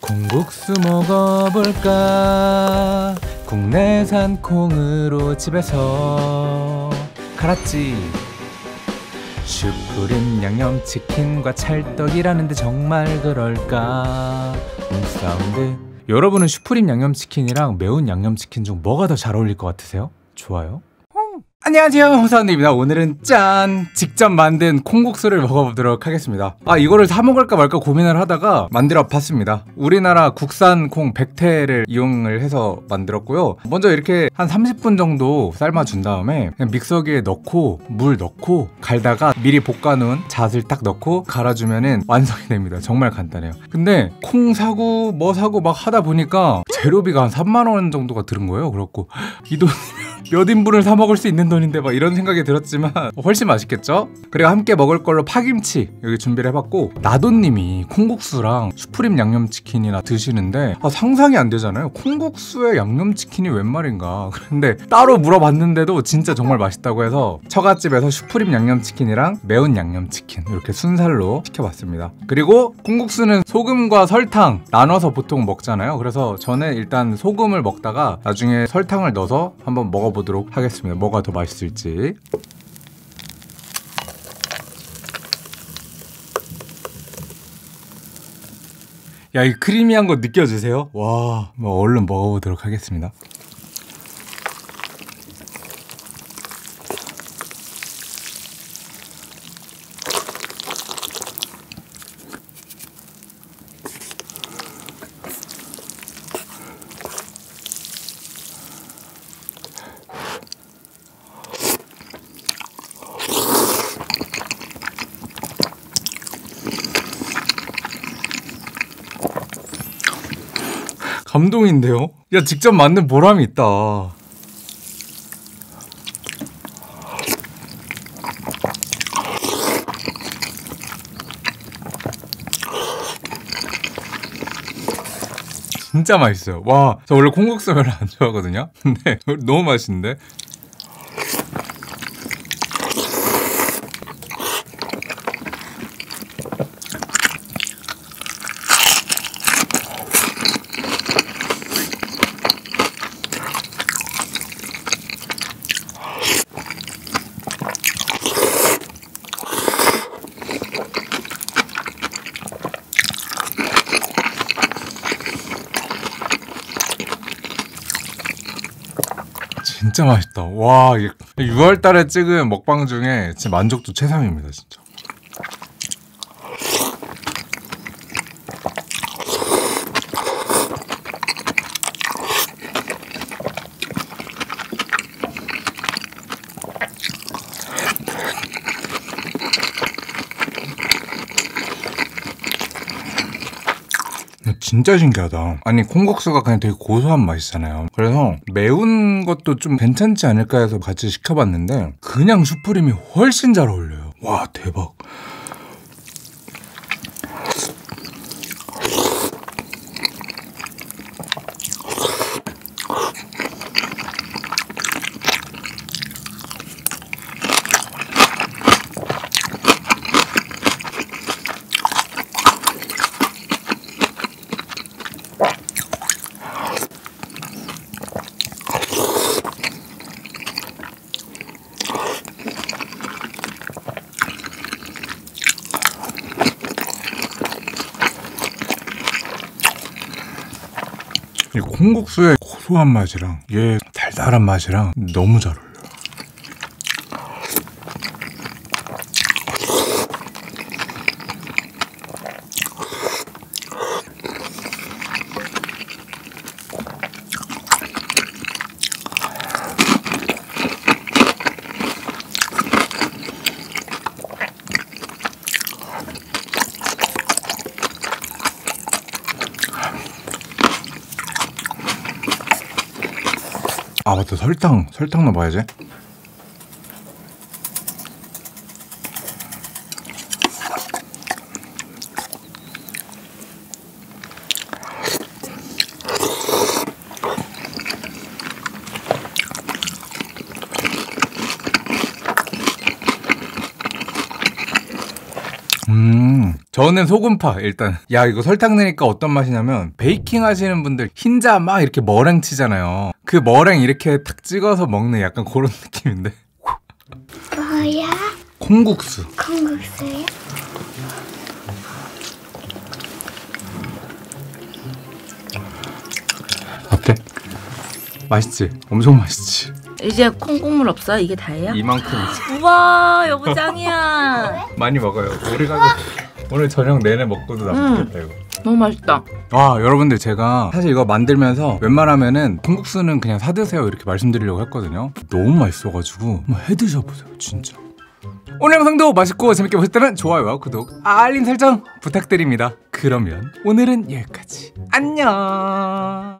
콩국수 먹어볼까? 국내산 콩으로 집에서. 갈았지 슈프림 양념치킨과 찰떡이라는데 정말 그럴까? 사운드. 여러분은 슈프림 양념치킨이랑 매운 양념치킨 중 뭐가 더 잘 어울릴 것 같으세요? 좋아요 안녕하세요 홍사원입니다. 오늘은 짠! 직접 만든 콩국수를 먹어보도록 하겠습니다. 아 이거를 사 먹을까 말까 고민을 하다가 만들어 봤습니다. 우리나라 국산 콩 백태를 이용을 해서 만들었고요. 먼저 이렇게 한 30분 정도 삶아준 다음에 믹서기에 넣고 물 넣고 갈다가 미리 볶아놓은 잣을 딱 넣고 갈아주면은 완성이 됩니다. 정말 간단해요. 근데 콩 사고 뭐 사고 막 하다 보니까 재료비가 한 3만원 정도가 들은 거예요. 그래갖고 이 돈 몇 인분을 사 먹을 수 있는 돈인데 막 이런 생각이 들었지만 훨씬 맛있겠죠? 그리고 함께 먹을 걸로 파김치 여기 준비를 해봤고 나도님이 콩국수랑 수프림 양념치킨이나 드시는데 아, 상상이 안 되잖아요. 콩국수에 양념치킨이 웬 말인가. 근데 따로 물어봤는데도 진짜 정말 맛있다고 해서 처갓집에서 슈프림 양념치킨이랑 매운 양념치킨 이렇게 순살로 시켜봤습니다. 그리고 콩국수는 소금과 설탕 나눠서 보통 먹잖아요. 그래서 저는 일단 소금을 먹다가 나중에 설탕을 넣어서 한번 먹어 보도록 하겠습니다 뭐가 더 맛있을지 야, 이 크리미한 거 느껴지세요? 와, 뭐 얼른 먹어보도록 하겠습니다. 감동인데요? 야, 직접 만든 보람이 있다. 진짜 맛있어요. 와, 저 원래 콩국수 별로 안 좋아하거든요. 근데 너무 맛있는데? 진짜 맛있다. 와, 6월 달에 찍은 먹방 중에 진짜 만족도 최상입니다, 진짜. 진짜 신기하다. 아니 콩국수가 그냥 되게 고소한 맛이잖아요. 그래서 매운 것도 좀 괜찮지 않을까 해서 같이 시켜봤는데 그냥 슈프림이 훨씬 잘 어울려요. 와 대박. 이 콩국수의 고소한 맛이랑 얘 달달한 맛이랑 너무 잘 어울려 아 맞다. 설탕 설탕 넣어봐야지 저는 소금파 일단 야 이거 설탕 넣으니까 어떤 맛이냐면 베이킹 하시는 분들 흰자 막 이렇게 머랭 치잖아요 그 머랭 이렇게 탁 찍어서 먹는 약간 그런 느낌인데 뭐야? 콩국수 콩국수요? 어때? 맛있지? 엄청 맛있지 이제 콩국물 없어? 이게 다예요? 이만큼 우와 여보 짱이야 많이 먹어요 우리가 오늘 저녁 내내 먹고도 남겠다 이거. 너무 맛있다. 아 여러분들 제가 사실 이거 만들면서 웬만하면은 콩국수는 그냥 사 드세요 이렇게 말씀드리려고 했거든요. 너무 맛있어가지고 한번 해드셔보세요 진짜. 오늘 영상도 맛있고 재밌게 보셨다면 좋아요와 구독 알림 설정 부탁드립니다. 그러면 오늘은 여기까지. 안녕